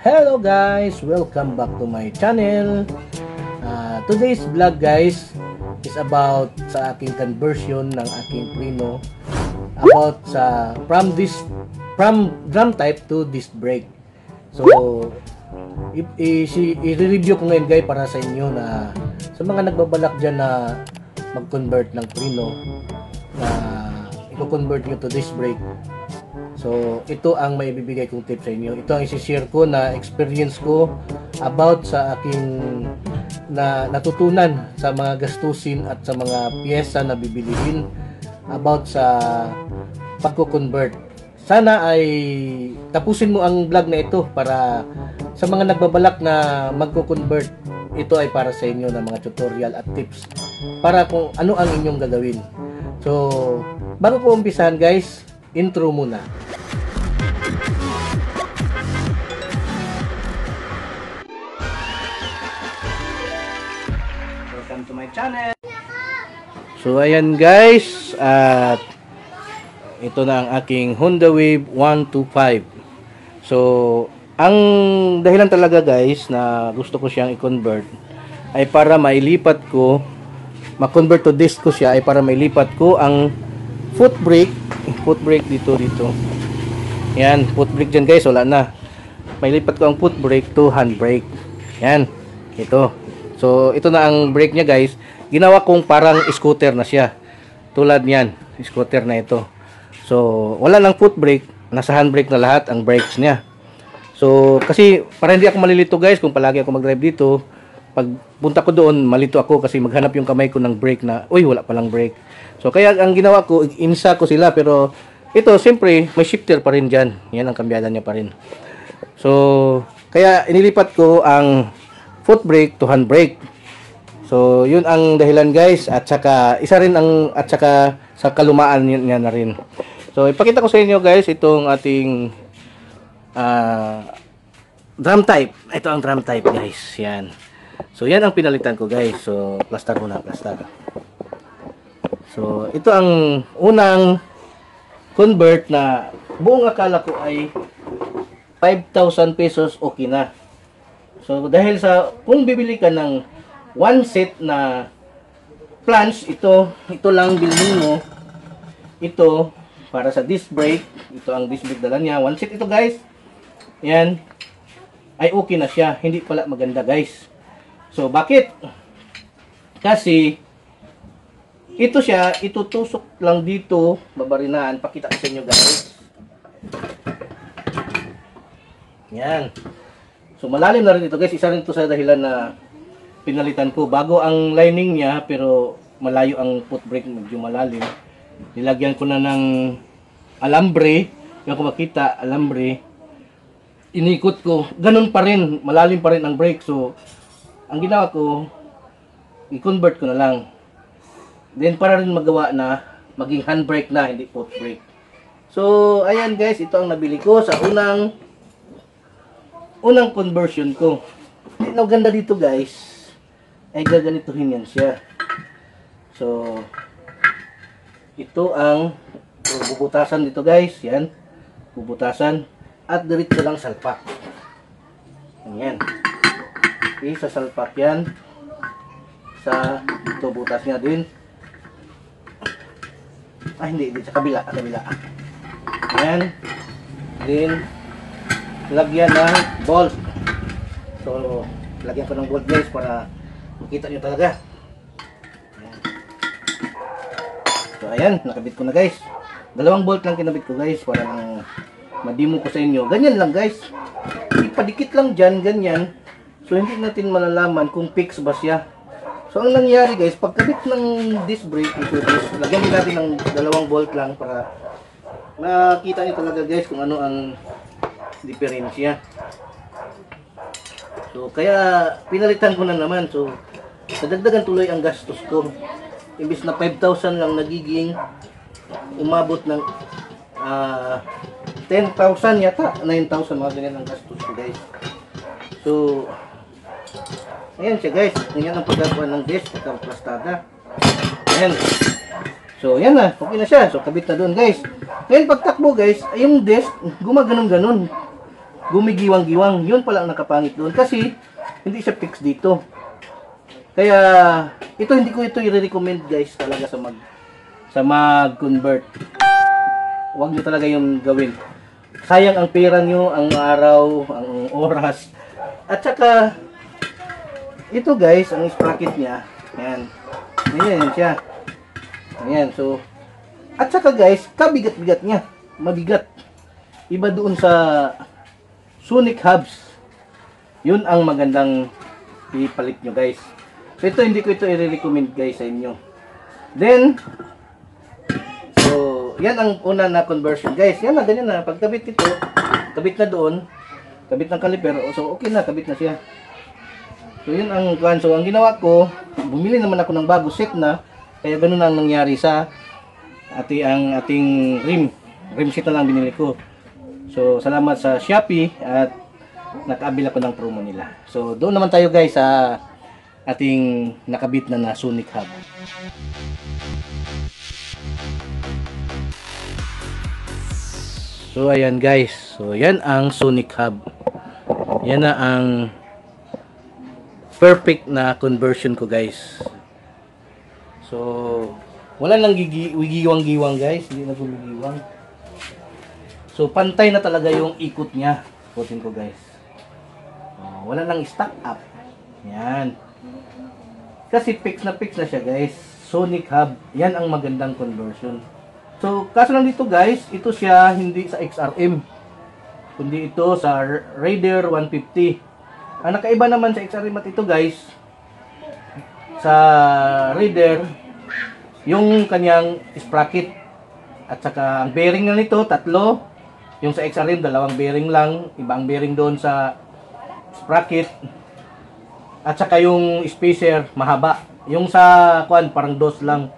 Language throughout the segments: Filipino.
Hello guys! Welcome back to my channel. Uh, today's vlog guys is about sa aking conversion ng aking Prino about sa from this from drum type to disc brake. So i-review ko ngayon guys para sa inyo na sa mga nagbabalak dyan na mag-convert ng Prino na i-convert nyo to disc brake So, ito ang may bibigay kong tip sa inyo. Ito ang isi-share ko na experience ko about sa aking na natutunan sa mga gastusin at sa mga piyesa na bibilihin about sa pagko-convert. Sana ay tapusin mo ang vlog na ito para sa mga nagbabalak na magko-convert ito ay para sa inyo na mga tutorial at tips para kung ano ang inyong gagawin. So, bago ko umpisahan guys, intro muna. Channel. So ayan guys, at ito na ang aking Honda Wave 125. So ang dahilan talaga guys na gusto ko siyang i-convert ay para mailipat ko ma-convert to disc ko siya ay para mailipat ko ang foot brake. Foot brake dito dito. Yan foot brake dyan guys wala na. Mailipat ko ang foot brake to hand brake. Yan ito so ito na ang brake niya guys. Ginawa kong parang scooter na siya. Tulad niyan scooter na ito. So wala lang foot brake. Nasa hand brake na lahat ang brakes niya. So kasi para hindi ako malilito guys kung palagi ako mag-drive dito pag punta ko doon malito ako kasi maghanap yung kamay ko ng brake na uy wala palang brake. So kaya ang ginawa ko, insa ko sila pero ito siyempre may shifter pa rin diyan. Yan ang kambyada niya pa rin. So kaya inilipat ko ang foot brake to hand brake. So yun ang dahilan guys at saka isa rin ang at saka sa kalumaan niya na rin. So ipakita ko sa inyo guys itong ating uh, drum type. Ito ang drum type guys. Yan. So yan ang pinalitan ko guys. So plaster muna, plaster. So, ito ang unang convert na buong akala ko ay 5,000 pesos okay na. So, dahil sa, kung bibili ka ng one set na plans, ito, ito lang bilhin mo. Ito, para sa disc brake. Ito ang disc brake dala niya. One set ito guys. Yan. Ay okay na siya. Hindi pala maganda guys. So, bakit? Kasi, ito siya, itutusok lang dito, babarinaan. Pakita ko sa inyo guys. Yan. So malalim na rin ito guys. Isa rin ito sa dahilan na pinalitan ko. Bago ang lining niya, pero malayo ang foot brake, medyo malalim. Nilagyan ko na ng alambre. Yung kung makita, alambre. Inikot ko. Ganun pa rin. Malalim pa rin ang brake. So, ang ginawa ko, i-convert ko na lang Then para rin magawa na maging handbrake na, hindi foot brake. So, ayan guys, ito ang nabili ko sa unang unang conversion ko. Ang ganda dito guys, ay gaganituhin yan siya. So, ito ang bubutasan dito guys, yan. Bubutasan at diretso lang salpak. Ayan. Okay, sa salpak yan. Sa ito butas niya din. Ah, hindi. Sa kabila. Sa kabila. Ayan. Then, lagyan ng bolt. So, lagyan ko ng bolt guys para makita nyo talaga. So, ayan. Nakabit ko na guys. Dalawang bolt lang kinabit ko guys para lang madimo ko sa inyo. Ganyan lang guys. Ipadikit lang dyan, ganyan. So, hindi natin malalaman kung fix ba siya. So, ang nangyari guys, pagkabit ng disc brake, ito disc, lagyan natin ng dalawang bolt lang para makita niyo talaga guys kung ano ang diferensya. So, kaya pinalitan ko na naman. So, nadagdagan tuloy ang gastos ko. Imbis na 5,000 lang nagiging umabot ng uh, 10,000 yata, 9,000 mga ganyan ang gastos ko guys. So, Ayan siya guys. Ganyan ang paggagawa ng desk at ang plastada. Ayan. So, yan na. Okay na siya. So, kabit na doon guys. Ngayon, pagtakbo guys, yung desk, gumaganon-ganon. Gumigiwang-giwang. Yun pala ang nakapangit doon. Kasi, hindi siya fix dito. Kaya, ito hindi ko ito i-recommend guys talaga sa mag sa mag-convert. Huwag nyo talaga yung gawin. Sayang ang pera nyo, ang araw, ang oras. At saka, ito guys, ang sprocket niya. Ayan. Ayan, yan siya. Ayan, so, at saka guys, kabigat-bigat niya. Mabigat. Iba doon sa Sonic Hubs. Yun ang magandang ipalit nyo guys. Ito hindi ko ito i-recommend guys sa inyo. Then, so yan ang una na conversion guys. Yan na, ganyan na. Pag kabit ito, kabit na doon, kabit ng caliper, so okay na, kabit na siya. So yun ang kwan. So ang ginawa ko, bumili naman ako ng bago set na, kaya ganun ang nangyari sa ati ang ating rim. Rim set na lang binili ko. So salamat sa Shopee at nakaabil ako ng promo nila. So doon naman tayo guys sa ating nakabit na na Sonic Hub. So ayan guys. So yan ang Sonic Hub. Yan na ang perfect na conversion ko guys. So wala nang gigiwang-giwang guys. Hindi na gumigiwang. So pantay na talaga yung ikot niya. Ikutin ko guys. Oh, wala nang stack up. Yan. Kasi fix na fix na siya guys. Sonic Hub. Yan ang magandang conversion. So, kaso lang dito guys, ito siya hindi sa XRM. Kundi ito sa Raider 150. Ang nakaiba naman sa XRM at ito guys, sa Raider, yung kanyang sprocket. At saka ang bearing na nito, tatlo. Yung sa XRM, dalawang bearing lang. Ibang bearing doon sa sprocket. At saka yung spacer mahaba. Yung sa kuan parang dos lang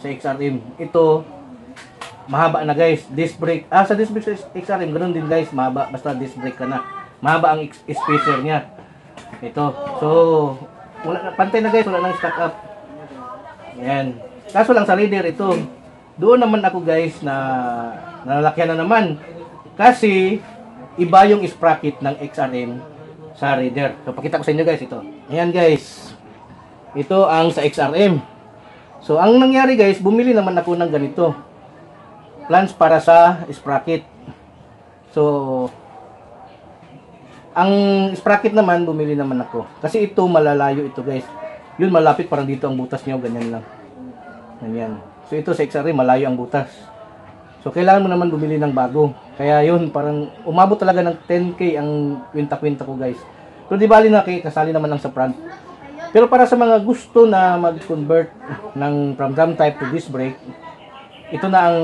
sa XRM. Ito mahaba na guys. Disc brake. Ah sa disc brake sa XRM ganun din guys, mahaba basta disc brake ka na. Mahaba ang spacer niya. Ito. So wala pantay na guys, wala nang stack up. Yan. Kaso lang sa leader ito. Doon naman ako guys na nalalakyan na naman. Kasi iba yung sprocket ng XRM sa reader. So, pakita ko sa inyo guys ito. Ayan guys. Ito ang sa XRM. So, ang nangyari guys, bumili naman ako ng ganito. Plans para sa sprocket. So, ang sprocket naman, bumili naman ako. Kasi ito, malalayo ito guys. Yun, malapit parang dito ang butas niyo. Ganyan lang. Ganyan. So, ito sa XRM, malayo ang butas. So, kailangan mo naman bumili ng bago. Kaya yun, parang umabot talaga ng 10k ang kwenta-kwenta ko guys. Pero di bali na kay kasali naman lang sa front. Pero para sa mga gusto na mag-convert ng from drum type to disc brake, ito na ang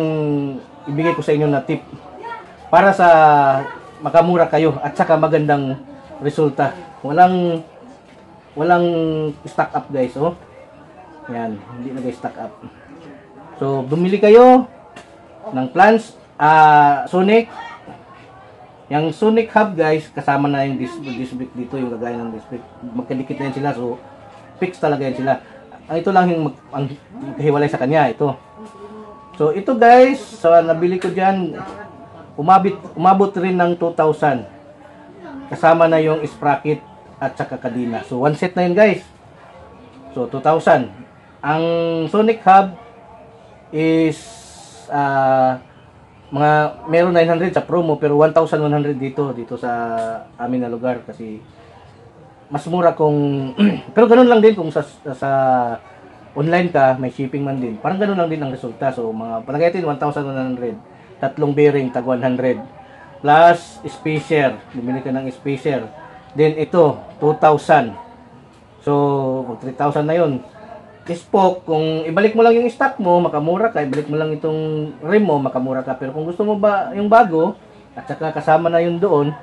ibigay ko sa inyo na tip. Para sa makamura kayo at saka magandang resulta. Walang walang stock up guys, oh. Yan, hindi na guys stock up. So, bumili kayo ng plans uh, Sonic. Yung Sonic Hub guys kasama na yung brake dito yung gagaya ng disc brake magkadikit na yan sila. So fix talaga yan sila. Uh, ito lang yung mag, ang kahiwalay sa kanya ito. So ito guys so nabili ko dyan umabit, umabot rin ng 2,000 kasama na yung sprocket at saka kadina so one set na yun guys. So 2,000 ang Sonic Hub is uh, mga meron 900 sa promo pero 1,100 dito dito sa amin na lugar kasi mas mura kung pero ganoon lang din kung sa sa online ka may shipping man din. Parang ganoon lang din ang resulta. So mga palagay natin 1,100 tatlong bearing tag 100 plus spacer bumili ka ng spacer. Then ito 2,000 so 3,000 na yon spoke, kung ibalik mo lang yung stock mo, makamura ka, ibalik mo lang itong rim mo, makamura ka. Pero kung gusto mo ba yung bago, at saka kasama na yun doon,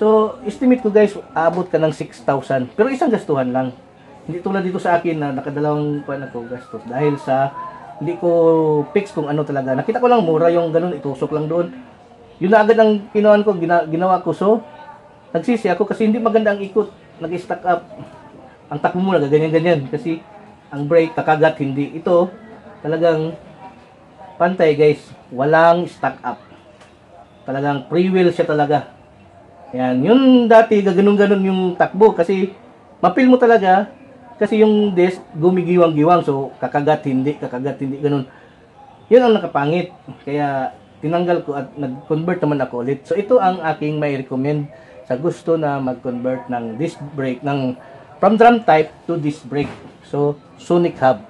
so estimate ko guys, abot ka ng 6,000. Pero isang gastuhan lang. Hindi tulad dito sa akin na nakadalawang pa na ko gastos dahil sa hindi ko fix kung ano talaga. Nakita ko lang mura yung ganun, itusok lang doon. Yun na agad ang kinuhan ko, gina, ginawa ko. So, nagsisi ako kasi hindi maganda ang ikot. Nag-stack up. Ang takbo mo na, ganyan-ganyan. Kasi ang brake kakagat hindi ito talagang pantay guys walang stack up talagang free wheel siya talaga Yan, yung dati gaganon-ganon yung takbo kasi mapil mo talaga kasi yung desk gumigiwang-giwang so kakagat hindi, kakagat hindi ganun. Yun ang nakapangit. Kaya tinanggal ko at nag-convert naman ako ulit. So ito ang aking may recommend sa gusto na mag-convert ng disc brake ng from drum type to disc brake. So Sonic Hub.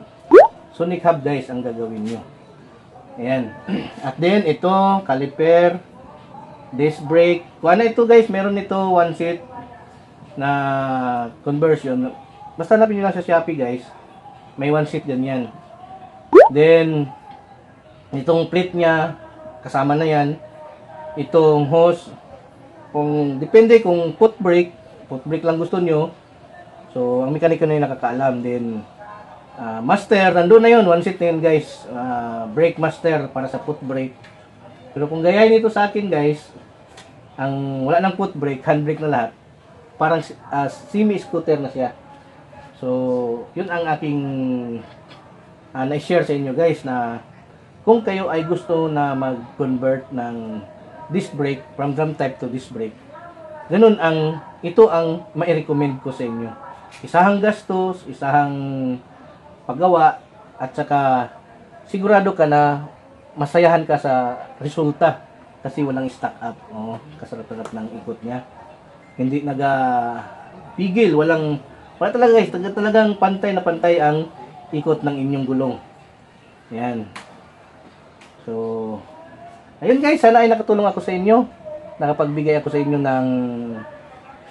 Sonic Hub guys ang gagawin nyo. Ayan. At then ito caliper disc brake. Kuha na ito guys, meron nito one seat na conversion. Basta hanapin nyo lang sa Shopee guys. May one seat din yan. Then, itong plate niya, kasama na yan. Itong hose, kung depende kung foot brake, foot brake lang gusto nyo. So, ang mekaniko na yung nakakaalam. Then, uh, master, nandun na yun. One seat na yun guys. Uh, brake master para sa foot brake. Pero kung gayahin ito sa akin guys, ang wala nang foot brake, hand brake na lahat, parang uh, semi-scooter na siya. So, yun ang aking uh, na-share sa inyo guys na kung kayo ay gusto na mag-convert ng disc brake from drum type to disc brake, ganun ang, ito ang mai-recommend ko sa inyo. Isahang gastos, isahang paggawa, at saka sigurado ka na masayahan ka sa resulta kasi walang stack up. Oh, kasarap-sarap ng ikot niya. Hindi naga pigil, walang wala talaga guys, talaga, talagang pantay na pantay ang ikot ng inyong gulong. Yan. So, ayun guys, sana ay nakatulong ako sa inyo. Nakapagbigay ako sa inyo ng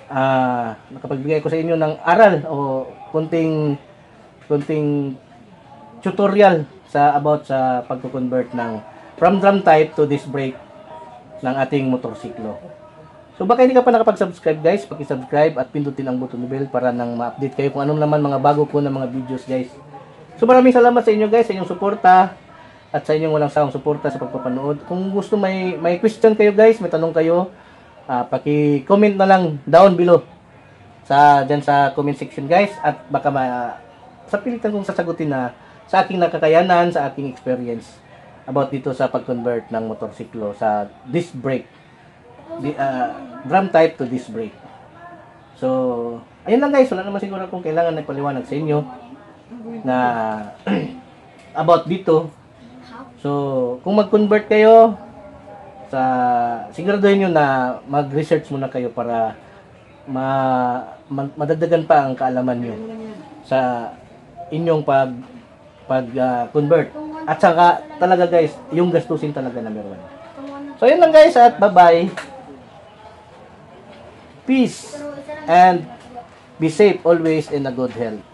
uh, nakapagbigay ako sa inyo ng aral o kunting kunting tutorial sa about sa pagko-convert ng from drum type to disc brake ng ating motorsiklo. So baka hindi ka pa nakapag-subscribe guys, paki-subscribe at pindutin ang button bell para nang ma-update kayo kung anong naman mga bago ko na mga videos guys. So maraming salamat sa inyo guys, sa inyong suporta at sa inyong walang sawang suporta sa pagpapanood. Kung gusto may may question kayo guys, may tanong kayo, uh, paki-comment na lang down below sa diyan sa comment section guys at baka ma sa pilitan kong sasagutin na sa aking nakakayanan, sa aking experience about dito sa pag-convert ng motorsiklo sa disc brake. Di, uh, drum type to disc brake. So, ayun lang guys, wala naman siguro kung kailangan na paliwanag sa inyo na about dito. So, kung mag-convert kayo sa siguraduhin niyo na mag-research muna kayo para ma, ma madagdagan pa ang kaalaman niyo sa inyong pag pag uh, convert. At saka talaga guys, yung gastusin talaga number one. So yun lang guys at bye-bye. Peace and be safe always in a good health.